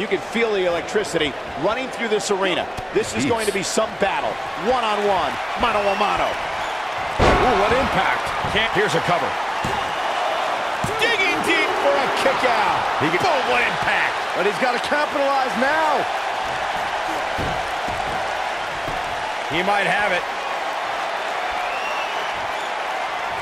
You can feel the electricity running through this arena. This is Jeez. going to be some battle. One-on-one, mano-a-mano. Ooh, what impact. Can't. Here's a cover. Digging deep for a kick out. He Boom, what impact. But he's got to capitalize now. He might have it.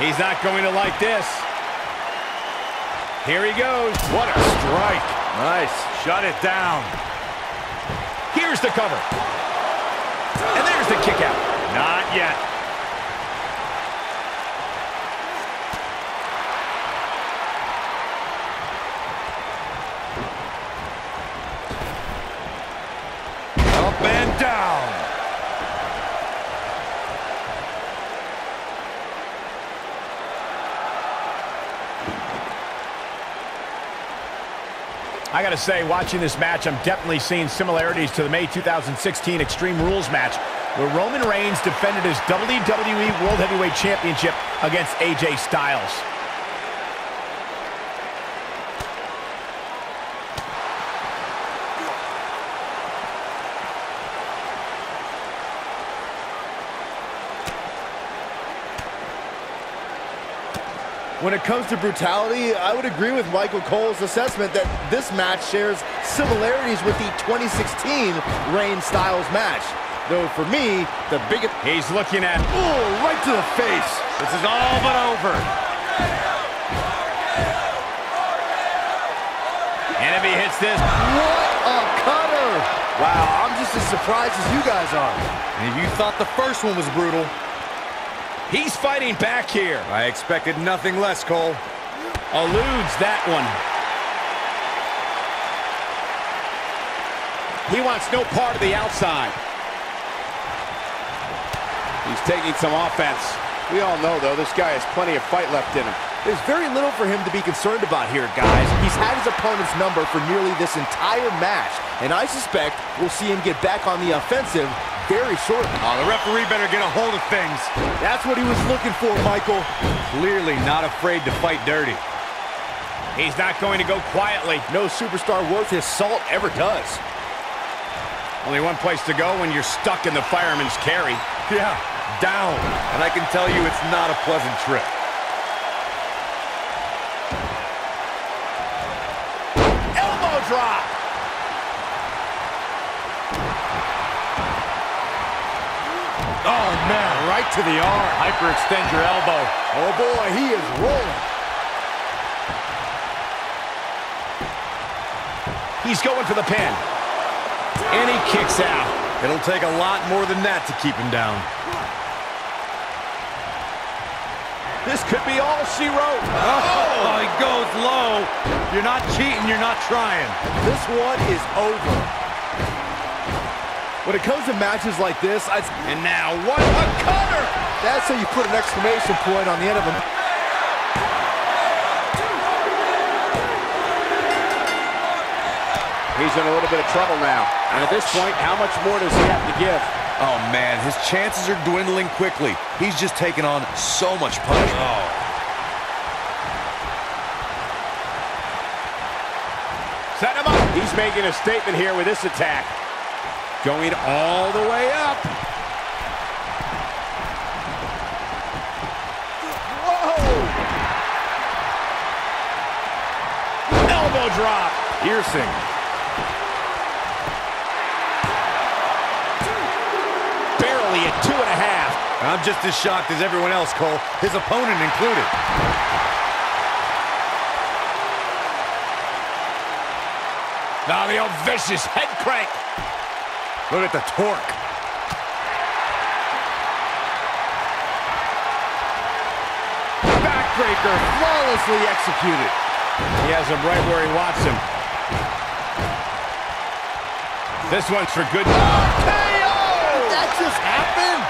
He's not going to like this. Here he goes. What a strike. Nice. Shut it down. Here's the cover. And there's the kick out. Not yet. Up and down. I got to say, watching this match, I'm definitely seeing similarities to the May 2016 Extreme Rules match, where Roman Reigns defended his WWE World Heavyweight Championship against AJ Styles. When it comes to brutality, I would agree with Michael Cole's assessment that this match shares similarities with the 2016 Reigns Styles match. Though for me, the biggest... He's looking at Oh, right to the face. This is all but over. And if he hits this, What a cutter. Wow, I'm just as surprised as you guys are. And if you thought the first one was brutal, he's fighting back here. I expected nothing less, Cole. Eludes that one. He wants no part of the outside. He's taking some offense. We all know, though, this guy has plenty of fight left in him. There's very little for him to be concerned about here, guys. He's had his opponent's number for nearly this entire match, and I suspect we'll see him get back on the offensive very shortly. Oh, the referee better get a hold of things. That's what he was looking for, Michael. Clearly not afraid to fight dirty. He's not going to go quietly. No superstar worth his salt ever does. Only one place to go when you're stuck in the fireman's carry. Yeah, down. And I can tell you it's not a pleasant trip. Oh, man, right to the arm. Hyperextend your elbow. Oh, boy, he is rolling. He's going for the pin. And he kicks out. It'll take a lot more than that to keep him down. This could be all she wrote. Oh, oh he goes low. You're not cheating, you're not trying. This one is over. When it comes to matches like this, I, And now what a cutter! that's how you put an exclamation point on the end of them. He's in a little bit of trouble now. And at this point, how much more does he have to give? Oh, man, his chances are dwindling quickly. He's just taking on so much punishment. Oh. Set him up. He's making a statement here with this attack. Going all the way up. Whoa! Elbow drop. Piercing. Barely at two and a half. I'm just as shocked as everyone else, Cole, his opponent included. Now the old vicious head crank. Look at the torque. Backbreaker flawlessly executed. He has him right where he wants him. This one's for good. Oh, that just happened.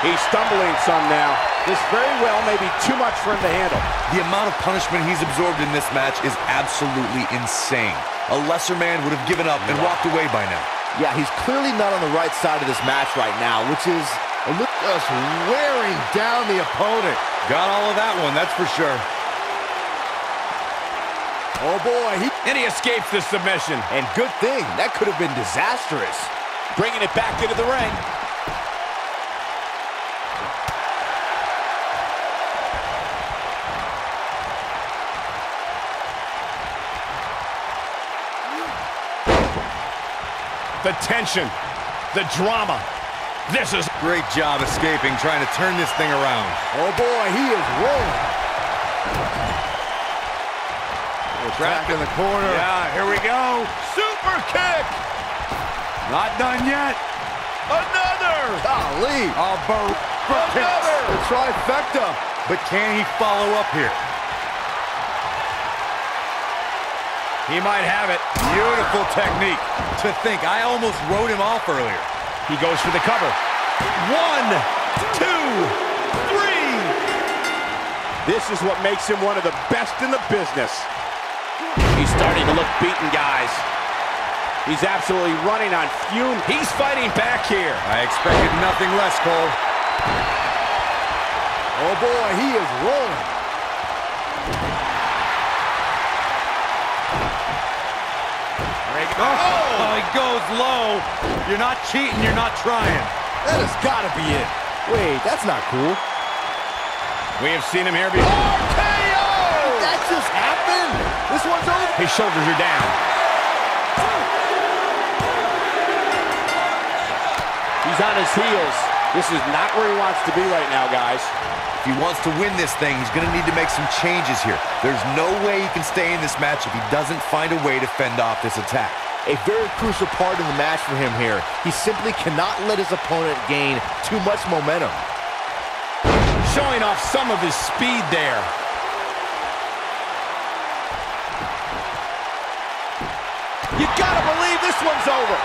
He's stumbling some now. This very well may be too much for him to handle. The amount of punishment he's absorbed in this match is absolutely insane. A lesser man would have given up and walked away by now. Yeah, he's clearly not on the right side of this match right now, which is a little... Just wearing down the opponent. Got all of that one, that's for sure. Oh boy, he... And he escapes the submission. And good thing, that could have been disastrous. Bringing it back into the ring. The tension, the drama. This is Great job escaping, trying to turn this thing around. Oh boy, he is rolling. Trapped in the corner. Yeah, here we go. Super kick. Not done yet. Another. Golly. Oh, Bar Another. The trifecta. But can he follow up here? He might have it. Beautiful technique. To think, I almost wrote him off earlier. He goes for the cover. One, two, three. This is what makes him one of the best in the business. He's starting to look beaten, guys. He's absolutely running on fume. He's fighting back here. I expected nothing less, Cole. Oh boy, he is rolling. Oh, oh, he goes low. You're not cheating, you're not trying. That has got to be it. Wait, that's not cool. We have seen him here before. Oh, RKO! That just happened. This one's over. His shoulders are down. He's on his heels. This is not where he wants to be right now, guys. If he wants to win this thing, he's going to need to make some changes here. There's no way he can stay in this match if he doesn't find a way to fend off this attack. A very crucial part in the match for him here. He simply cannot let his opponent gain too much momentum. Showing off some of his speed there. You gotta believe this one's over.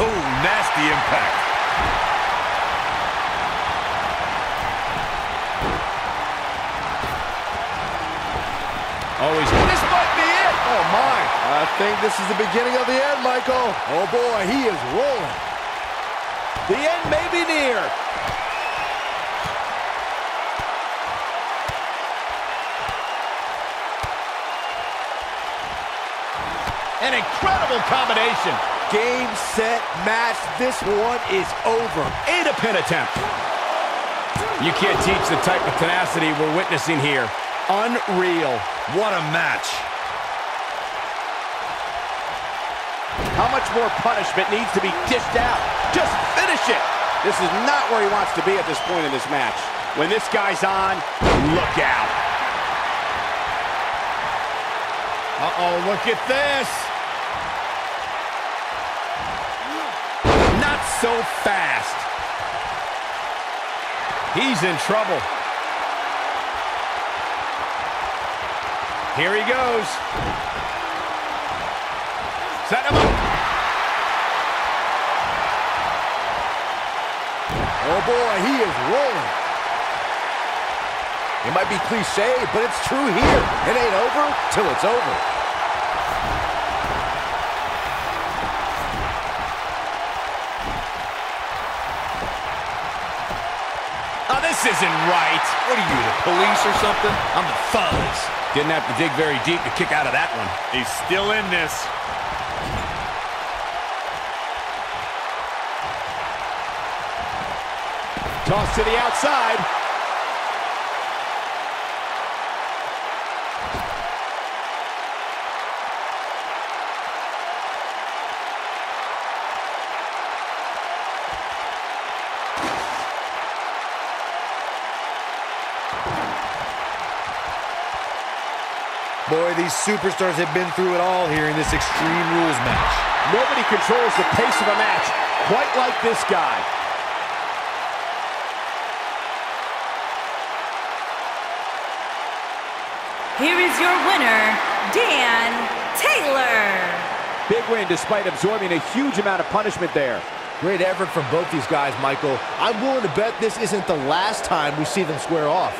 Oh, nasty impact. I think this is the beginning of the end, Michael. Oh, boy, he is rolling. The end may be near. An incredible combination. Game, set, match. This one is over. And a pin attempt. You can't teach the type of tenacity we're witnessing here. Unreal. What a match. How much more punishment needs to be dished out? Just finish it. This is not where he wants to be at this point in this match. When this guy's on, look out. Uh-oh, look at this. Not so fast. He's in trouble. Here he goes. Set him up. Oh, boy, he is rolling. It might be cliche, but it's true here. It ain't over till it's over. Oh, this isn't right. What are you, the police or something? I'm the fuzz. Didn't have to dig very deep to kick out of that one. He's still in this. Toss to the outside. Boy, these superstars have been through it all here in this Extreme Rules match. Nobody controls the pace of a match quite like this guy. Here is your winner, Dan Taylor. Big win despite absorbing a huge amount of punishment there. Great effort from both these guys, Michael. I'm willing to bet this isn't the last time we see them square off.